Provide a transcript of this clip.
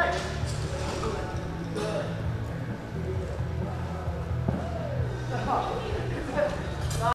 Look. Good. Good.